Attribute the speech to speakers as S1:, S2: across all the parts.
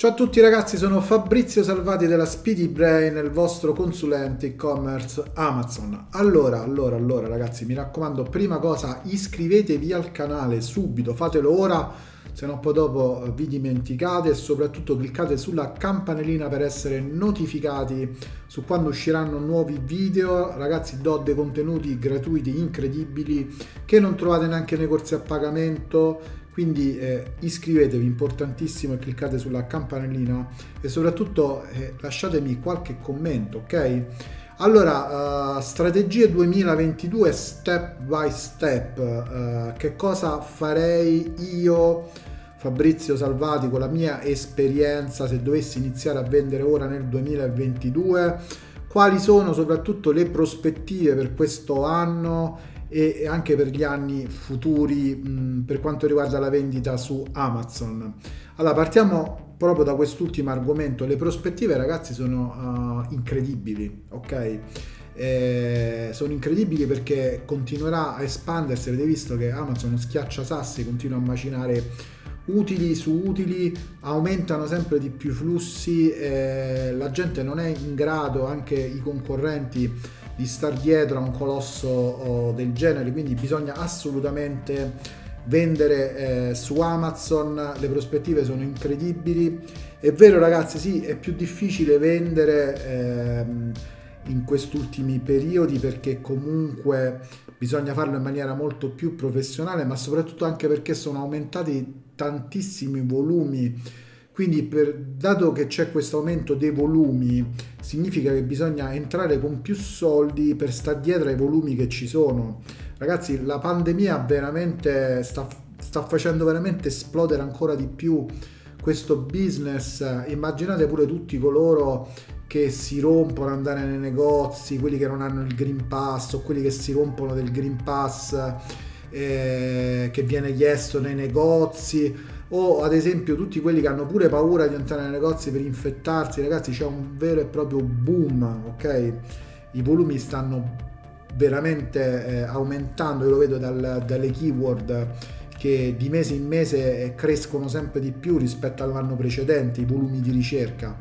S1: Ciao a tutti ragazzi, sono Fabrizio Salvati della Speedy Brain, il vostro consulente e-commerce Amazon. Allora, allora, allora ragazzi, mi raccomando, prima cosa iscrivetevi al canale subito, fatelo ora, se no poi dopo vi dimenticate e soprattutto cliccate sulla campanellina per essere notificati su quando usciranno nuovi video. Ragazzi, do dei contenuti gratuiti incredibili che non trovate neanche nei corsi a pagamento quindi eh, iscrivetevi importantissimo e cliccate sulla campanellina e soprattutto eh, lasciatemi qualche commento ok? Allora uh, strategie 2022 step by step uh, che cosa farei io Fabrizio Salvati con la mia esperienza se dovessi iniziare a vendere ora nel 2022 quali sono soprattutto le prospettive per questo anno e anche per gli anni futuri mh, per quanto riguarda la vendita su Amazon. Allora partiamo proprio da quest'ultimo argomento, le prospettive ragazzi sono uh, incredibili, ok? Eh, sono incredibili perché continuerà a espandersi, avete visto che Amazon schiaccia sassi, continua a macinare utili su utili, aumentano sempre di più i flussi, eh, la gente non è in grado, anche i concorrenti, di star dietro a un colosso oh, del genere, quindi bisogna assolutamente vendere eh, su Amazon, le prospettive sono incredibili. È vero ragazzi, sì, è più difficile vendere ehm, in questi ultimi periodi perché comunque bisogna farlo in maniera molto più professionale, ma soprattutto anche perché sono aumentati tantissimi volumi quindi per, dato che c'è questo aumento dei volumi, significa che bisogna entrare con più soldi per stare dietro ai volumi che ci sono. Ragazzi, la pandemia veramente sta, sta facendo veramente esplodere ancora di più questo business. Immaginate pure tutti coloro che si rompono andare nei negozi, quelli che non hanno il Green Pass o quelli che si rompono del Green Pass eh, che viene chiesto nei negozi o ad esempio tutti quelli che hanno pure paura di entrare nei negozi per infettarsi, ragazzi c'è un vero e proprio boom, ok? I volumi stanno veramente eh, aumentando, io lo vedo dal, dalle keyword che di mese in mese crescono sempre di più rispetto all'anno precedente, i volumi di ricerca.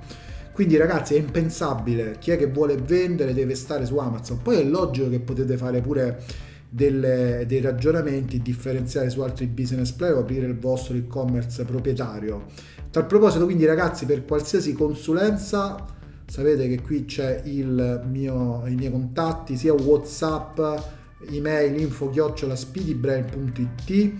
S1: Quindi ragazzi è impensabile, chi è che vuole vendere deve stare su Amazon. Poi è logico che potete fare pure delle, dei ragionamenti, differenziare su altri business player o aprire il vostro e-commerce proprietario. Tal proposito, quindi ragazzi, per qualsiasi consulenza, sapete che qui c'è il mio, i miei contatti, sia WhatsApp, email info speedybrain.it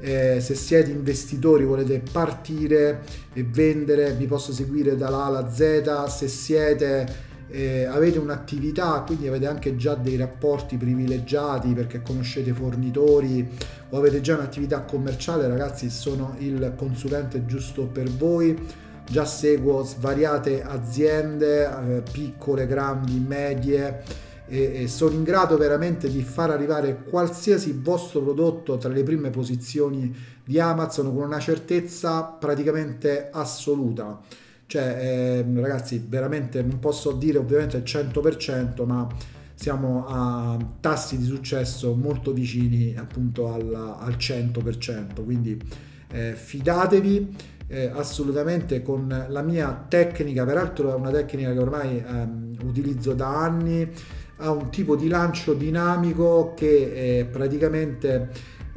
S1: eh, se siete investitori volete partire e vendere vi posso seguire dalla alla Z se siete eh, avete un'attività, quindi avete anche già dei rapporti privilegiati perché conoscete fornitori o avete già un'attività commerciale, ragazzi, sono il consulente giusto per voi. Già seguo svariate aziende, eh, piccole, grandi, medie e, e sono in grado veramente di far arrivare qualsiasi vostro prodotto tra le prime posizioni di Amazon con una certezza praticamente assoluta cioè, eh, ragazzi, veramente non posso dire ovviamente il 100%, ma siamo a tassi di successo molto vicini appunto al, al 100%. Quindi eh, fidatevi eh, assolutamente con la mia tecnica, peraltro è una tecnica che ormai ehm, utilizzo da anni, ha un tipo di lancio dinamico che praticamente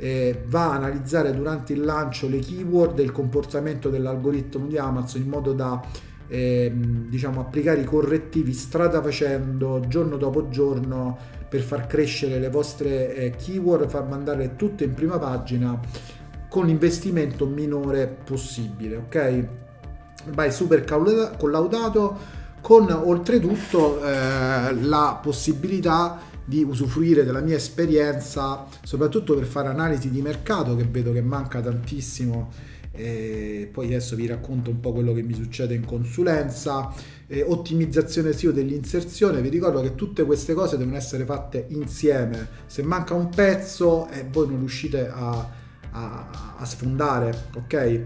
S1: eh, va a analizzare durante il lancio le keyword e il comportamento dell'algoritmo di Amazon in modo da eh, diciamo applicare i correttivi strada facendo giorno dopo giorno per far crescere le vostre eh, keyword, far mandare tutte in prima pagina con l'investimento minore possibile, ok? Vai super collaudato con oltretutto eh, la possibilità di usufruire della mia esperienza, soprattutto per fare analisi di mercato che vedo che manca tantissimo. E poi adesso vi racconto un po' quello che mi succede in consulenza, e ottimizzazione SEO dell'inserzione. Vi ricordo che tutte queste cose devono essere fatte insieme. Se manca un pezzo e eh, voi non riuscite a, a, a sfondare, ok?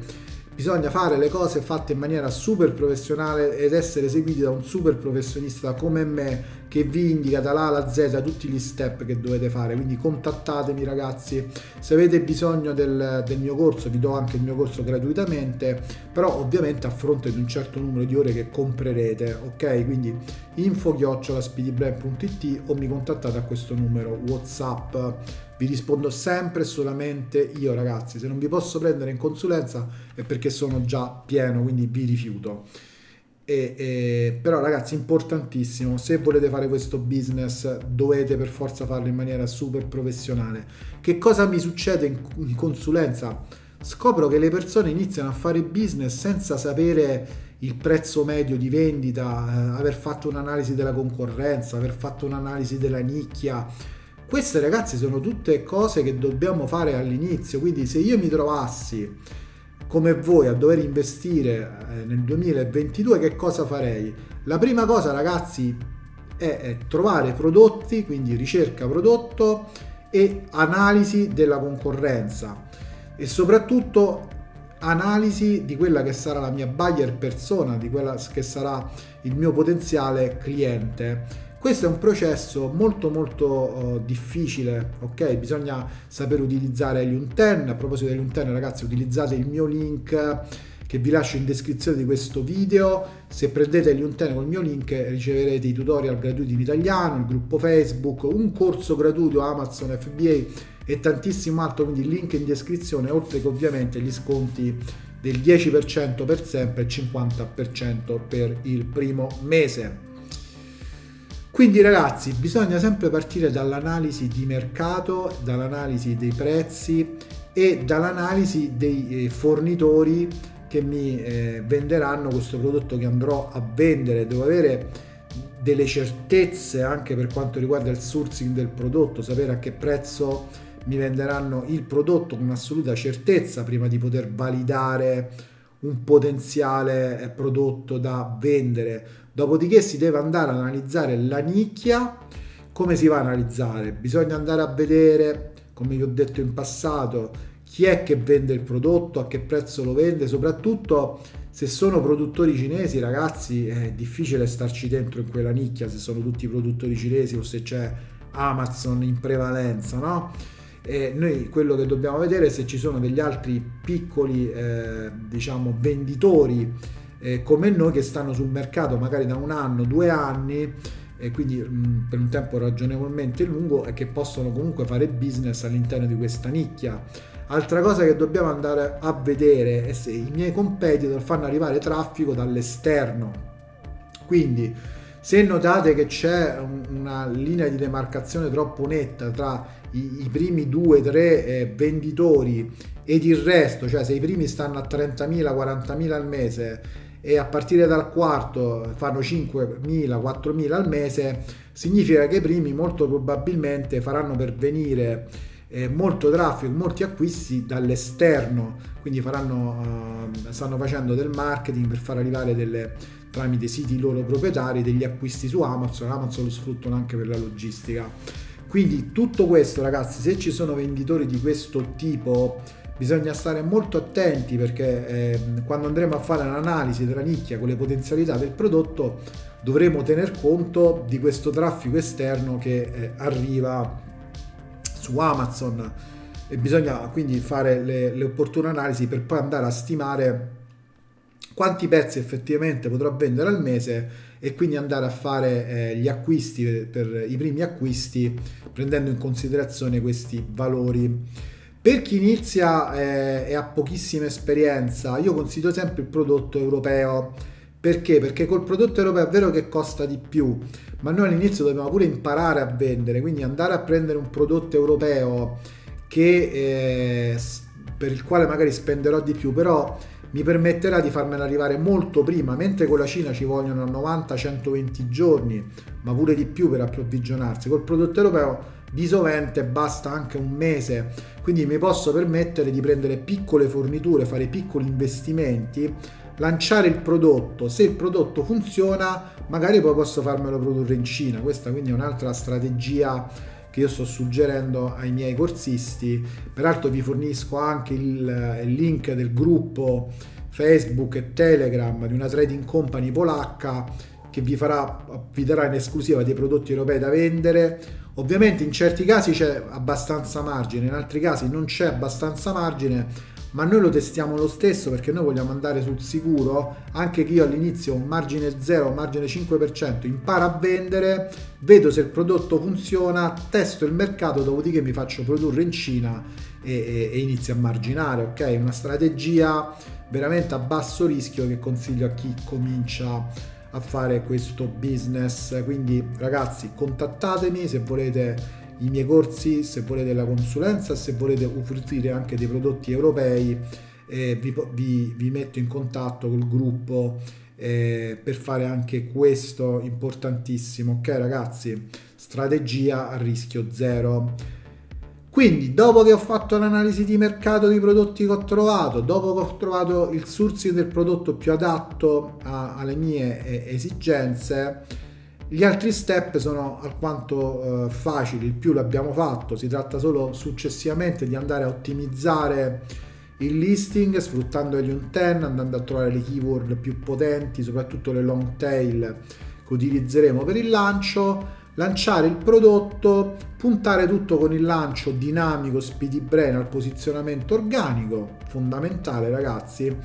S1: bisogna fare le cose fatte in maniera super professionale ed essere seguiti da un super professionista come me che vi indica dall'A alla Z tutti gli step che dovete fare. Quindi contattatemi ragazzi, se avete bisogno del, del mio corso vi do anche il mio corso gratuitamente, però ovviamente a fronte di un certo numero di ore che comprerete, ok? Quindi info-speedybrain.it o mi contattate a questo numero WhatsApp. Vi rispondo sempre e solamente io ragazzi, se non vi posso prendere in consulenza è perché sono già pieno, quindi vi rifiuto. E, e, però ragazzi importantissimo se volete fare questo business dovete per forza farlo in maniera super professionale. Che cosa mi succede in, in consulenza? Scopro che le persone iniziano a fare business senza sapere il prezzo medio di vendita eh, aver fatto un'analisi della concorrenza aver fatto un'analisi della nicchia. Queste ragazzi sono tutte cose che dobbiamo fare all'inizio. Quindi se io mi trovassi come voi a dover investire eh, nel 2022, che cosa farei? La prima cosa, ragazzi, è, è trovare prodotti, quindi ricerca prodotto e analisi della concorrenza e soprattutto analisi di quella che sarà la mia buyer persona, di quella che sarà il mio potenziale cliente questo è un processo molto molto uh, difficile, ok? Bisogna saper utilizzare l'Unten. A proposito dell'Unten, ragazzi, utilizzate il mio link che vi lascio in descrizione di questo video. Se prendete l'Unten col mio link riceverete i tutorial gratuiti in italiano, il gruppo Facebook, un corso gratuito Amazon FBA e tantissimo altro, quindi link in descrizione, oltre che ovviamente gli sconti del 10% per sempre e 50% per il primo mese. Quindi ragazzi bisogna sempre partire dall'analisi di mercato, dall'analisi dei prezzi e dall'analisi dei eh, fornitori che mi eh, venderanno questo prodotto che andrò a vendere. Devo avere delle certezze anche per quanto riguarda il sourcing del prodotto, sapere a che prezzo mi venderanno il prodotto con assoluta certezza prima di poter validare un potenziale eh, prodotto da vendere Dopodiché si deve andare ad analizzare la nicchia. Come si va a analizzare? Bisogna andare a vedere, come vi ho detto in passato, chi è che vende il prodotto, a che prezzo lo vende, soprattutto se sono produttori cinesi, ragazzi, è difficile starci dentro in quella nicchia se sono tutti produttori cinesi o se c'è Amazon in prevalenza, no? E noi quello che dobbiamo vedere è se ci sono degli altri piccoli, eh, diciamo, venditori eh, come noi che stanno sul mercato magari da un anno, due anni e quindi mh, mm, per un tempo ragionevolmente lungo e che possono comunque fare business all'interno di questa nicchia. Altra cosa che dobbiamo andare a vedere è se i miei competitor fanno arrivare traffico dall'esterno. Quindi se notate che c'è una linea di demarcazione troppo netta tra i, i primi due, tre eh, venditori ed il resto, cioè se i primi stanno a 30.000, 40.000 al mese e a partire dal quarto fanno 5.000, 4.000 al mese, significa che i primi molto probabilmente faranno pervenire eh, molto traffico, molti acquisti dall'esterno, quindi faranno, eh, stanno facendo del marketing per far arrivare delle, tramite siti loro proprietari degli acquisti su Amazon, Amazon lo sfruttano anche per la logistica. Quindi tutto questo ragazzi, se ci sono venditori di questo tipo, bisogna stare molto attenti perché eh, quando andremo a fare un'analisi della nicchia con le potenzialità del prodotto dovremo tener conto di questo traffico esterno che eh, arriva su Amazon. E bisogna quindi fare le, le, opportune analisi per poi andare a stimare quanti pezzi effettivamente potrò vendere al mese e quindi andare a fare eh, gli acquisti per i primi acquisti prendendo in considerazione questi valori per chi inizia eh, e ha pochissima esperienza, io consiglio sempre il prodotto europeo. Perché? Perché col prodotto europeo è vero che costa di più, ma noi all'inizio dobbiamo pure imparare a vendere, quindi andare a prendere un prodotto europeo che, eh, per il quale magari spenderò di più, però mi permetterà di farmela arrivare molto prima, mentre con la Cina ci vogliono 90-120 giorni, ma pure di più per approvvigionarsi. Col prodotto europeo di sovente basta anche un mese, quindi mi posso permettere di prendere piccole forniture, fare piccoli investimenti, lanciare il prodotto, se il prodotto funziona magari poi posso farmelo produrre in Cina, questa quindi è un'altra strategia che io sto suggerendo ai miei corsisti, peraltro vi fornisco anche il, il link del gruppo Facebook e Telegram di una trading company polacca che vi, farà, vi darà in esclusiva dei prodotti europei da vendere. Ovviamente in certi casi c'è abbastanza margine, in altri casi non c'è abbastanza margine, ma noi lo testiamo lo stesso perché noi vogliamo andare sul sicuro, anche che io all'inizio un margine 0, un margine 5%, imparo a vendere, vedo se il prodotto funziona, testo il mercato, dopodiché mi faccio produrre in Cina e, e, e inizio a marginare, ok? Una strategia veramente a basso rischio che consiglio a chi comincia a fare questo business. Quindi ragazzi contattatemi se volete i miei corsi, se volete la consulenza, se volete usufruire anche dei prodotti europei, eh, vi, vi, vi, metto in contatto col gruppo eh, per fare anche questo importantissimo. Ok ragazzi, strategia a rischio zero. Quindi, dopo che ho fatto l'analisi di mercato dei prodotti che ho trovato, dopo che ho trovato il sourcing del prodotto più adatto a, alle mie eh, esigenze, gli altri step sono alquanto eh, facili, il più l'abbiamo fatto, si tratta solo successivamente di andare a ottimizzare il listing sfruttando Helium 10, andando a trovare le keyword più potenti, soprattutto le long tail che utilizzeremo per il lancio lanciare il prodotto, puntare tutto con il lancio dinamico speedy brain al posizionamento organico, fondamentale ragazzi,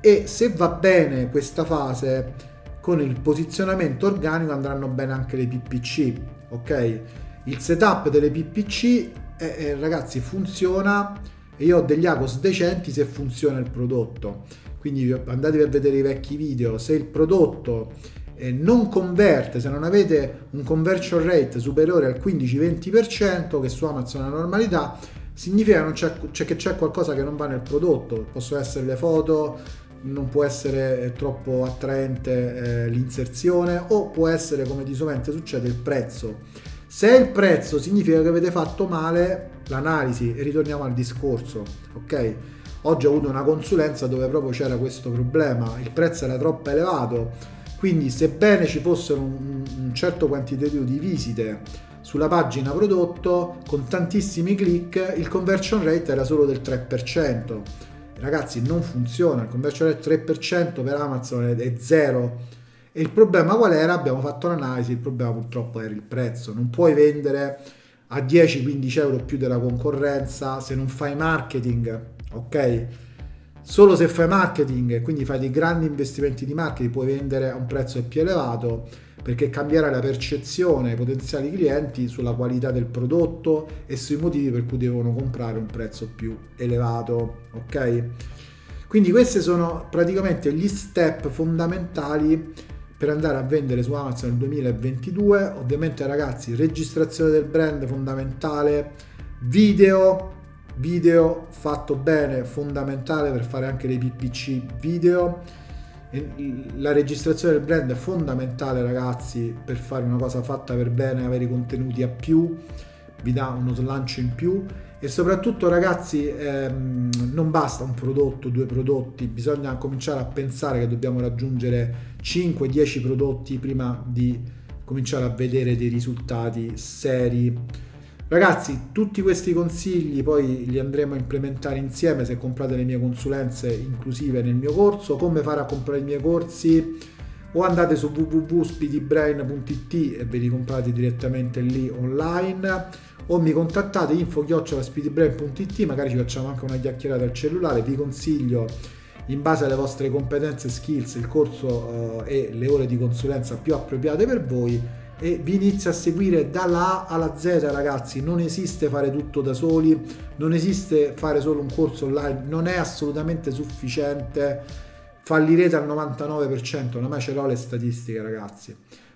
S1: e se va bene questa fase con il posizionamento organico andranno bene anche le PPC, ok? Il setup delle PPC eh, eh, ragazzi funziona e io ho degli ACOS decenti se funziona il prodotto. Quindi andate a vedere i vecchi video, se il prodotto eh, non converte, se non avete un conversion rate superiore al 15-20%, che su Amazon è una normalità, significa che, c'è, c'è, che c'è qualcosa che non va nel prodotto. Possono essere le foto, non può essere eh, troppo attraente eh, l'inserzione o può essere, come di solito succede, il prezzo. Se è il prezzo significa che avete fatto male l'analisi e ritorniamo al discorso, ok? Oggi ho avuto una consulenza dove proprio c'era questo problema, il prezzo era troppo elevato quindi sebbene ci fossero un, un certo quantitativo di visite sulla pagina prodotto con tantissimi click, il conversion rate era solo del 3%. Ragazzi, non funziona, il conversion rate 3% per Amazon è zero. E il problema qual era? Abbiamo fatto l'analisi, il problema purtroppo era il prezzo. Non puoi vendere a 10-15 euro più della concorrenza se non fai marketing, ok? Solo se fai marketing e quindi fai dei grandi investimenti di marketing puoi vendere a un prezzo più elevato perché cambierà la percezione ai potenziali clienti sulla qualità del prodotto e sui motivi per cui devono comprare un prezzo più elevato. Ok? Quindi questi sono praticamente gli step fondamentali per andare a vendere su Amazon nel 2022. Ovviamente ragazzi, registrazione del brand fondamentale, video video fatto bene, fondamentale per fare anche dei PPC video. La registrazione del brand è fondamentale ragazzi per fare una cosa fatta per bene, avere i contenuti a più, vi dà uno slancio in più e soprattutto ragazzi ehm, non basta un prodotto, due prodotti, bisogna cominciare a pensare che dobbiamo raggiungere 5-10 prodotti prima di cominciare a vedere dei risultati seri Ragazzi, tutti questi consigli poi li andremo a implementare insieme se comprate le mie consulenze inclusive nel mio corso, come fare a comprare i miei corsi? O andate su www.speedybrain.it e ve li comprate direttamente lì online. O mi contattate info-speedybrain.it magari ci facciamo anche una chiacchierata al cellulare. Vi consiglio in base alle vostre competenze e skills il corso eh, e le ore di consulenza più appropriate per voi e vi inizia a seguire dalla A alla Z ragazzi. Non esiste fare tutto da soli non esiste fare solo un corso online non è assolutamente sufficiente. Fallirete al 99% ormai ce l'ho le statistiche ragazzi.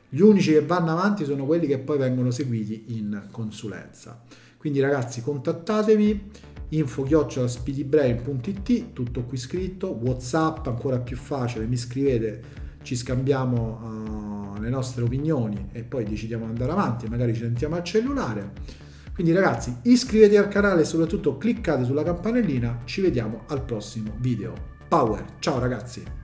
S1: Gli unici che vanno avanti sono quelli che poi vengono seguiti in consulenza. Quindi ragazzi contattatemi info speedybrain.it tutto qui scritto whatsapp ancora più facile mi scrivete ci scambiamo uh, le nostre opinioni e poi decidiamo di andare avanti, magari ci sentiamo al cellulare. Quindi ragazzi iscrivetevi al canale e soprattutto cliccate sulla campanellina, ci vediamo al prossimo video. Power, ciao ragazzi!